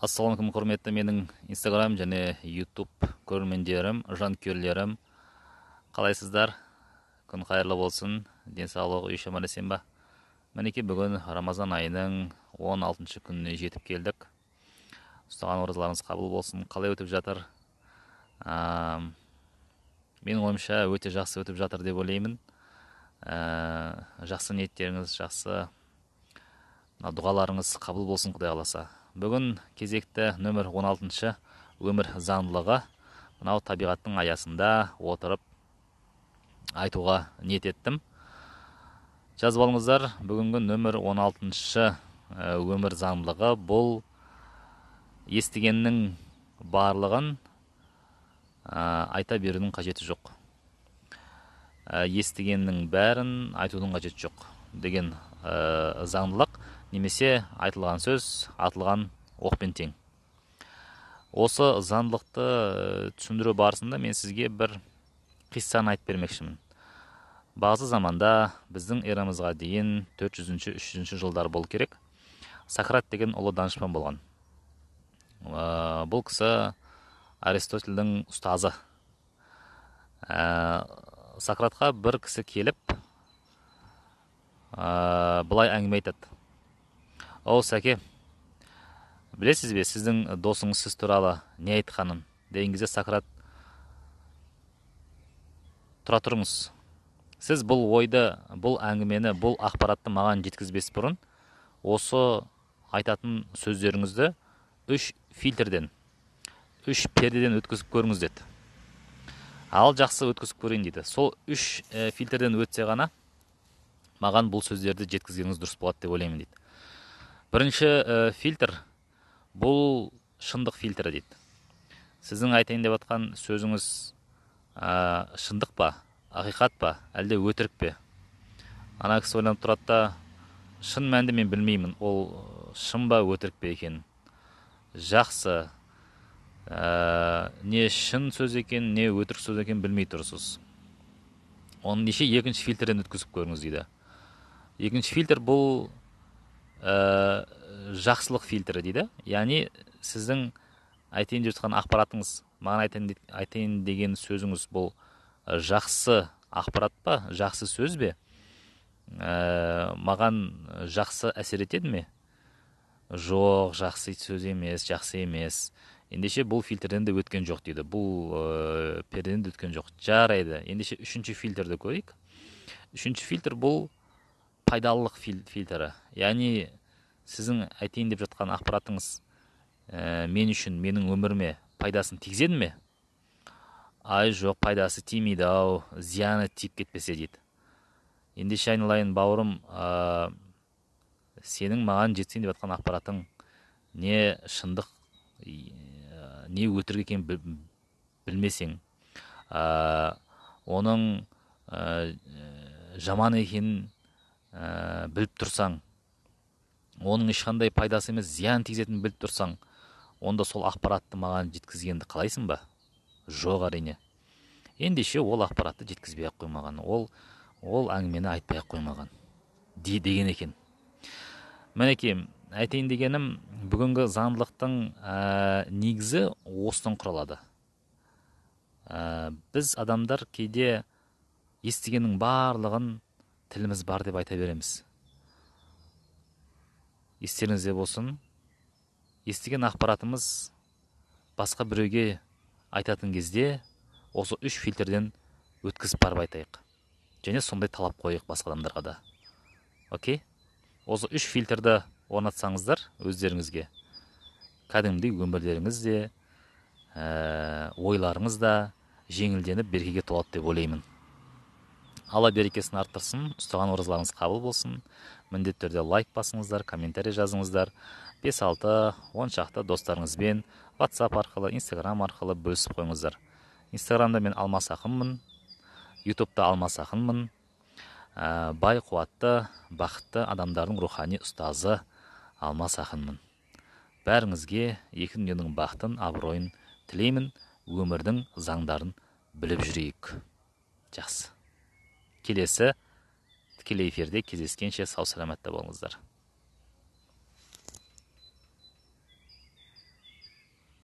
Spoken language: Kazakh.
ассалаумағалейкум құрметті менің инстаграм және ютуб көрермендерім жанкүйерлерім. Қалайсыздар? Күн қайырлы болсын. Денсаулық үй шамалы десем ба? Мінекей бүгін рамазан айының 16 күніне жетіп келдік. Ұстаған оразаларыңыз қабыл болсын. Қалай өтіп жатыр? Ә, менің ойымша өте жақсы өтіп жатыр деп ойлаймын. Ә, жақсы ниеттеріңіз жақсы дұғаларыңыз қабыл болсын құдай қаласа. Бүгін кезекті нөмір 16 өмір заңдылығы мынау табиғаттың аясында отырып айтуға ниет еттім. Жазып алыңыздар бүгінгі нөмір 16 өмір заңдылығы бұл естігеннің барлығын айта берудің қажеті жоқ. Естігеннің бәрін айтудың қажеті жоқ деген заңдылық. Немесе айтылған сөз атылған оқпен тең. Осы заңдылықты түсіндіру барысында мен сізге бір қиссаны айтып бермекшімін. Бағзы заманда біздің эрамызға дейін 400-300 жылдар болу керек. Сократ деген ұлы данышпан болған. Бұл кісі аристотельдің ұстазы. Сократқа бір кісі келіп былай әңгіме айтады. Оу сәке. Білесіз бе сіздің досыңыз сіз туралы не айтқанын? Деген кезде сократ тұра тұрыңыз. Сіз бұл ойды бұл әңгімені бұл ақпаратты маған жеткізбес бұрын осы айтатын сөздеріңізді үш фильтрден үш пердеден өткізіп көріңіз деді. Ал жақсы өткізіп көрейін дейді. Сол үш фильтрден өтсе ғана маған бұл сөздерді жеткізгеніңіз дұрыс болады деп ойлаймын дейді. Бірінші ә, фильтр бұл шындық фильтрі дейді. Сіздің айтайын деп жатқан сөзіңіз ә, шындық па ақиқат па әлде өтірік пе? Ана кісі ойланып тұрады да шын мәнінде мен білмеймін ол шын ба өтірік пе екенін жақсы. Ә, не шын сөз екен не өтірік сөз екенін білмей тұрсыз. Оны неше екінші фильтрден өткізіп көріңіз дейді. Екінші фильтр бұл ә, жақсылық фильтрі дейді. Яғни сіздің айтайын деп жатқан ақпаратыңыз маған айтайын, айтайын деген сөзіңіз бұл жақсы ақпарат па жақсы сөз бе? Ә, маған жақсы әсер етеді ме? Жоқ жақсы сөз емес жақсы емес. Ендеше бұл фильтрден де өткен жоқ дейді. Бұл ә, перден де өткен жоқ. Жарайды. Ендеше үшінші фильтрді көрейік. Үшінші фильтр бұл пайдалылық фильтрі. Яғни сіздің айтайын деп жатқан ақпаратыңыз ә, мен үшін менің өміріме пайдасын тигізеді ме? Ай жоқ пайдасы тимейді ау зияны тиіп кетпесе дейді. Ендеше айналайын бауырым ә, сенің маған жетсін деп жатқан ақпаратың не шындық ә, не өтірік екенін білмесең ә, оның ә, жаман екенін ә, біліп тұрсаң. Оның ешқандай пайдасы емес зиян тигізетінін біліп тұрсаң онда сол ақпаратты маған жеткізгенді қалайсың ба? Жоқ әрине. Ендеше ол ақпаратты жеткізбей ақ қоймаған ол ол әңгімені айтпай ақ қоймаған де, деген екен. Мінекей айтайын дегенім бүгінгі заңдылықтың ә, негізі осыдан құралады. Ә, біз адамдар кейде естігеннің барлығын тіліміз бар деп айта береміз. Естеріңізде болсын естіген ақпаратымыз басқа біреуге айтатын кезде осы үш фильтрден өткізіп барып айтайық. Және сондай талап қояйық басқа адамдарға да. Окей? Осы үш фильтрді орнатсаңыздар өздеріңізге. Кәдімгідей өмірлеріңіз де ә, ойларыңыз да жеңілденіп берекеге толады деп ойлаймын. Алла берекесін арттырсын ұстаған оразаларыңыз қабыл болсын. Міндетті түрде лайк басыңыздар комментарий жазыңыздар. Бес алты он шақты достарыңызбен ватсап арқылы инстаграм арқылы бөлісіп қойыңыздар. Инстаграмда мен алмас ақынмын ютубта алмас ақынмын. Ә, бай қуатты бақытты адамдардың рухани ұстазы алмас ақынмын. Бәріңізге екі дүниенің бақытын абыройын тілеймін өмірдің заңдарын біліп жүрейік. Жақсы. Келесі тікелей эфирде кездескенше сау саламатта болыңыздар.